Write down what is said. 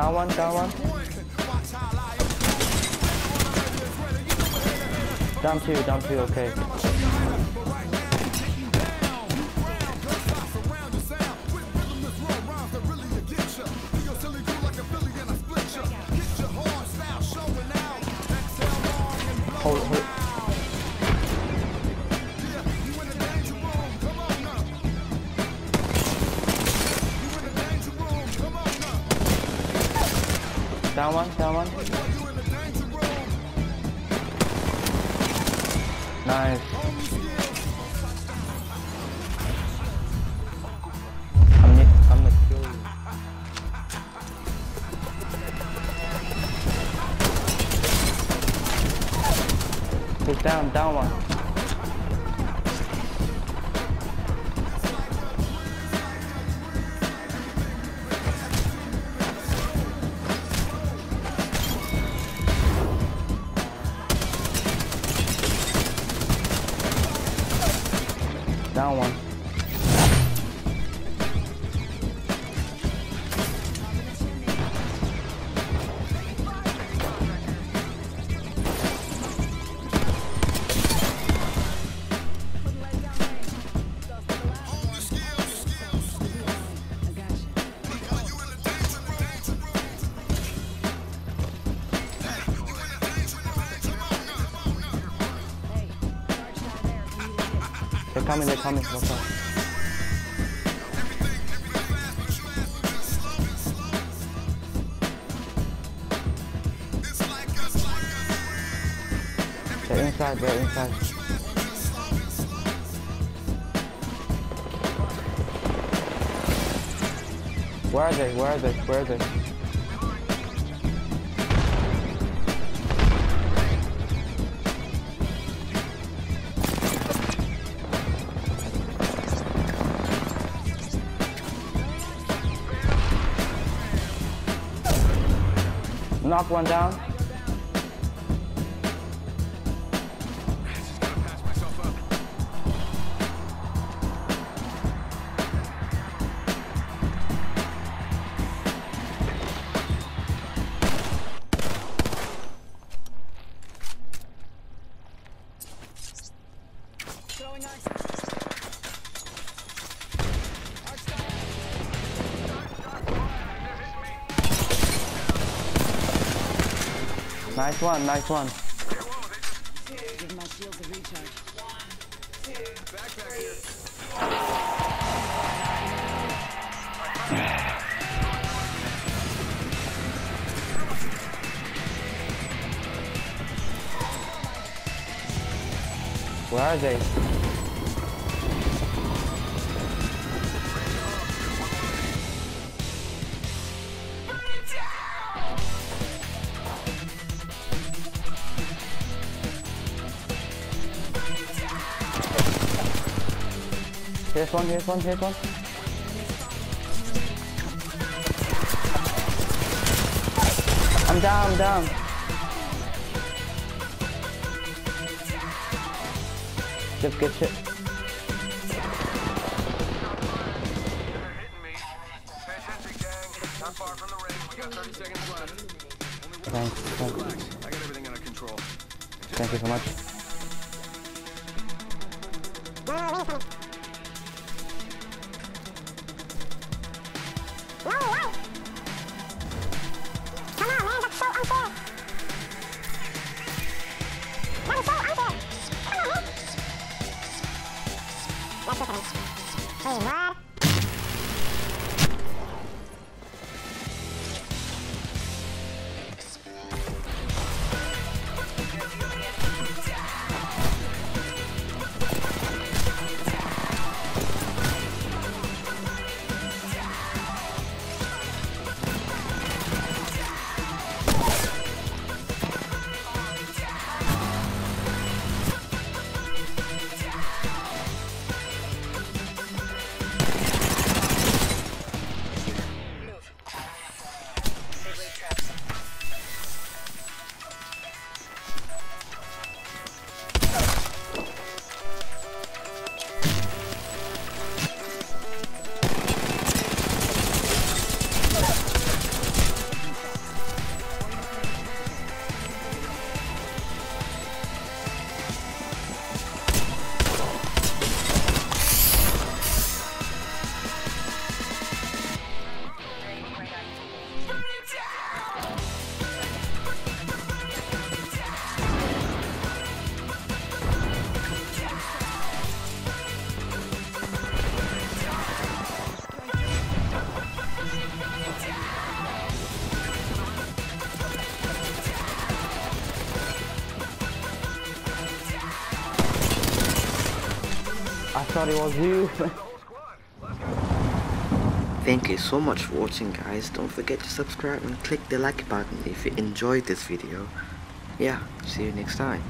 Down one, down one. Down two, down two, okay. Down one, down one. Nice. I'm Nick, I'm the kill you. He's down, down one. Down one. Coming, they're coming. Watch out. They're inside, they're inside. Where are they? Where are they? Where are they? Knock one down. Nice one, nice one. Give my shield a recharge. Where are they? Here's one, here's one, here's one. I'm down, I'm down. 30 seconds left. Thanks, thanks. Thank you so much. I thought it was you. Thank you so much for watching guys. Don't forget to subscribe and click the like button if you enjoyed this video. Yeah, see you next time.